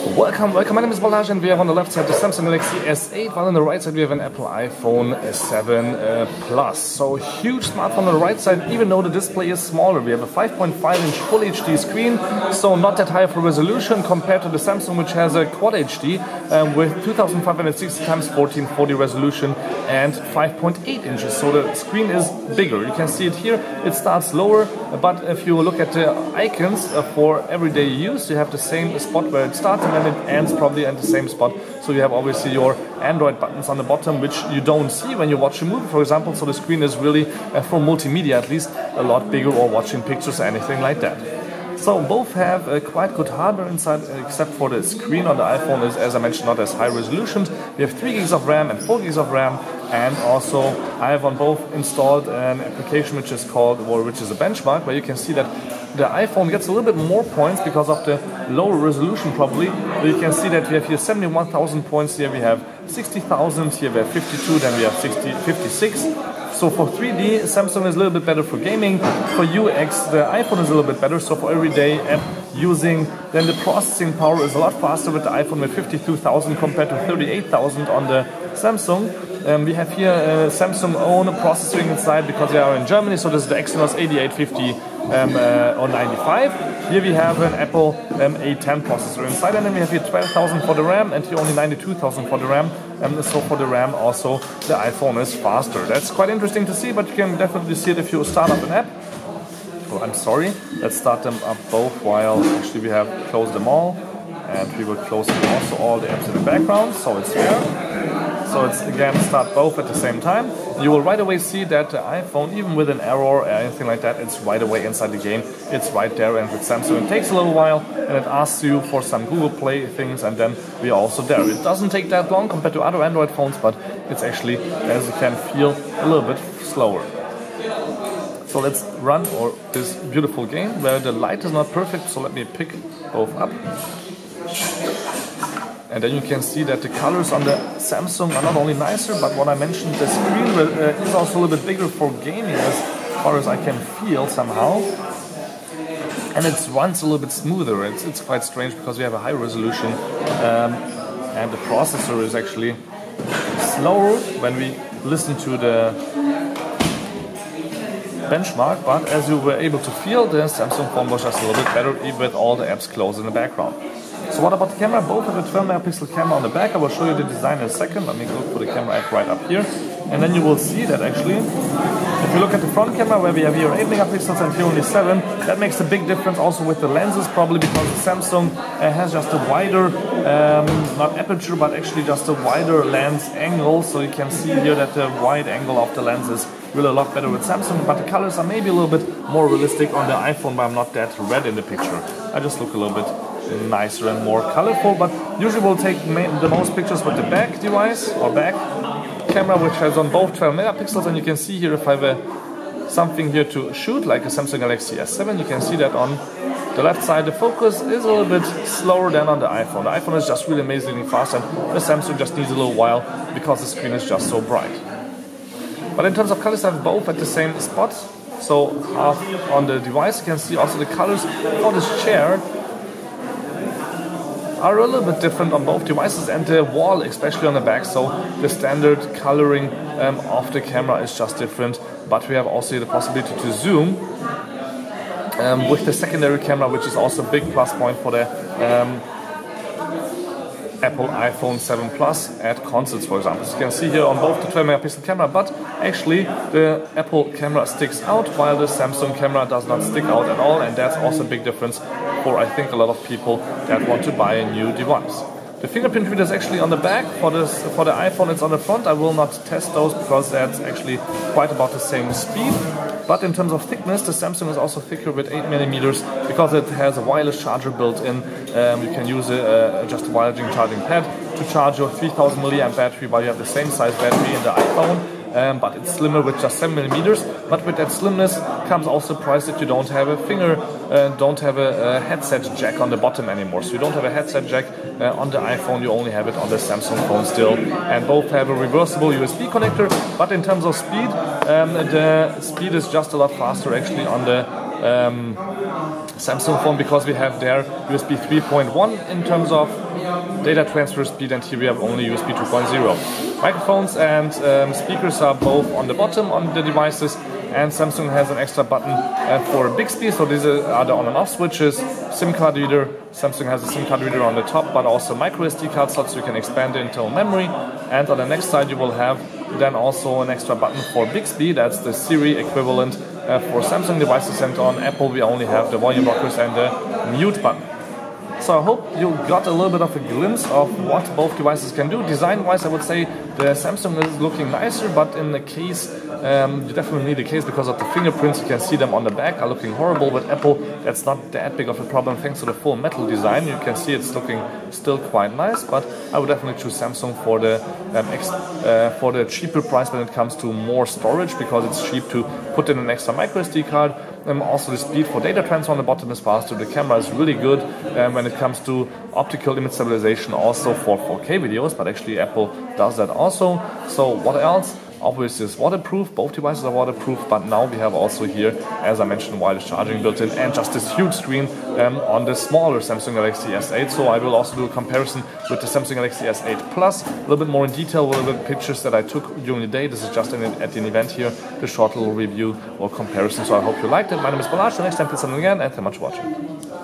Welcome, welcome. My name is Balazs and we have on the left side the Samsung Galaxy S8, while on the right side we have an Apple iPhone 7 uh, Plus. So huge smartphone on the right side, even though the display is smaller. We have a 5.5 inch Full HD screen, so not that high of a resolution compared to the Samsung, which has a Quad HD um, with 2560 x 1440 resolution and 5.8 inches. So the screen is bigger. You can see it here. It starts lower, but if you look at the icons uh, for everyday use, you have the same spot where it starts and then it ends probably at the same spot. So you have obviously your Android buttons on the bottom, which you don't see when you watch a movie, for example. So the screen is really, uh, for multimedia at least, a lot bigger or watching pictures or anything like that. So both have uh, quite good hardware inside, except for the screen on the iPhone is, as I mentioned, not as high resolution. We have 3 gigs of RAM and 4 gigs of RAM, and also I have on both installed an application which is called, or which is a benchmark, where you can see that the iPhone gets a little bit more points because of the lower resolution probably. But you can see that we have here 71,000 points, here we have 60,000, here we have 52, then we have 60, 56. So for 3D, Samsung is a little bit better for gaming. For UX, the iPhone is a little bit better. So for everyday app using, then the processing power is a lot faster with the iPhone with 52,000 compared to 38,000 on the Samsung. Um, we have here uh, Samsung own processing inside because they are in Germany. So this is the Exynos 8850 um, uh, or 95. Here we have an Apple um, A10 processor inside, and then we have here 12,000 for the RAM, and here only 92,000 for the RAM. And um, so for the RAM, also the iPhone is faster. That's quite interesting to see, but you can definitely see it if you start up an app. Oh, I'm sorry. Let's start them up both while actually we have closed them all, and we will close them also all the apps in the background, so it's there. So it's again start both at the same time. You will right away see that the iPhone, even with an error or anything like that, it's right away inside the game. It's right there and with Samsung it takes a little while and it asks you for some Google Play things and then we are also there. It doesn't take that long compared to other Android phones, but it's actually, as you can feel, a little bit slower. So let's run or this beautiful game where the light is not perfect, so let me pick both up. And then you can see that the colors on the Samsung are not only nicer, but what I mentioned, the screen uh, is also a little bit bigger for gaming as far as I can feel somehow. And it runs a little bit smoother. It's, it's quite strange because we have a high resolution um, and the processor is actually slower when we listen to the benchmark, but as you were able to feel, the Samsung phone was just a little bit better even with all the apps closed in the background. So what about the camera? Both have a 12 megapixel camera on the back. I will show you the design in a second. Let me look for the camera app right up here. And then you will see that actually, if you look at the front camera where we have here 8 megapixels and here only 7, that makes a big difference also with the lenses probably because the Samsung uh, has just a wider, um, not aperture, but actually just a wider lens angle. So you can see here that the wide angle of the lens is really a lot better with Samsung, but the colors are maybe a little bit more realistic on the iPhone, but I'm not that red in the picture. I just look a little bit nicer and more colorful, but usually we'll take the most pictures with the back device or back camera, which has on both 12 megapixels, and you can see here if I have a, something here to shoot, like a Samsung Galaxy S7, you can see that on the left side the focus is a little bit slower than on the iPhone. The iPhone is just really amazingly fast, and the Samsung just needs a little while because the screen is just so bright. But in terms of colors, I have both at the same spot. So on the device, you can see also the colors for this chair are a little bit different on both devices and the wall, especially on the back. So the standard coloring um, of the camera is just different. But we have also the possibility to zoom um, with the secondary camera, which is also a big plus point for the um, Apple iPhone 7 Plus at concerts, for example. As you can see here on both the 12 megapixel camera, but actually the Apple camera sticks out while the Samsung camera does not stick out at all, and that's also a big difference for I think a lot of people that want to buy a new device. The fingerprint reader is actually on the back. For this, for the iPhone, it's on the front. I will not test those because that's actually quite about the same speed. But in terms of thickness, the Samsung is also thicker with 8 millimeters because it has a wireless charger built in. Um, you can use a, uh, just a wireless charging pad to charge your 3000 milliamp battery while you have the same size battery in the iPhone um, but it's slimmer with just 7 millimeters. But with that slimness comes also the price that you don't have a finger, uh, don't have a, a, headset jack on the bottom anymore. So you don't have a headset jack uh, on the iPhone, you only have it on the Samsung phone still. And both have a reversible USB connector, but in terms of speed, um, the speed is just a lot faster actually on the um, Samsung phone because we have there USB 3.1 in terms of data transfer speed and here we have only USB 2.0. Microphones and um, speakers are both on the bottom on the devices and Samsung has an extra button uh, for Bixby, so these are the on and off switches, SIM card reader, Samsung has a SIM card reader on the top, but also micro SD card slot so you can expand the internal memory, and on the next side you will have then also an extra button for Bixby, that's the Siri equivalent uh, for Samsung devices, and on Apple we only have the volume rockers and the mute button. So I hope you got a little bit of a glimpse of what both devices can do. Design-wise, I would say the Samsung is looking nicer, but in the case, um, you definitely need a case because of the fingerprints. You can see them on the back are looking horrible. But Apple, that's not that big of a problem thanks to the full metal design. You can see it's looking still quite nice. But I would definitely choose Samsung for the um, uh, for the cheaper price when it comes to more storage because it's cheap to put in an extra micro SD card. Um, also, the speed for data transfer on the bottom is faster. The camera is really good um, when it comes to optical image stabilization, also for 4K videos. But actually, Apple does that also. So, what else? Obviously, it's waterproof. Both devices are waterproof, but now we have also here, as I mentioned, wireless charging built in, and just this huge screen um, on the smaller Samsung Galaxy S8. So I will also do a comparison with the Samsung Galaxy S8 Plus, a little bit more in detail, with bit pictures that I took during the day. This is just in, at an event here, the short little review or comparison. So I hope you liked it. My name is Balazs. Next time, please again, and thank you much for watching.